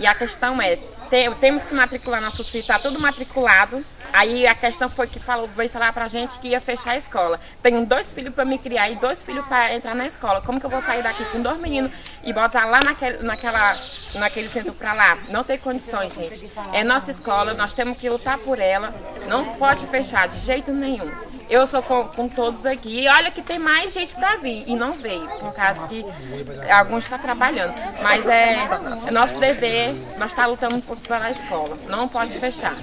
E a questão é, tem, temos que matricular nossos filhos, está tudo matriculado. Aí a questão foi que falou, veio falar pra gente que ia fechar a escola. Tenho dois filhos para me criar e dois filhos para entrar na escola. Como que eu vou sair daqui com dois meninos e botar lá naquele, naquela, naquele centro para lá? Não tem condições, gente. É nossa escola, nós temos que lutar por ela. Não pode fechar de jeito nenhum. Eu sou com, com todos aqui. E olha que tem mais gente para vir e não veio, por causa que alguns estão tá trabalhando. Mas é, é nosso dever, nós estamos tá lutando pela escola. Não pode fechar.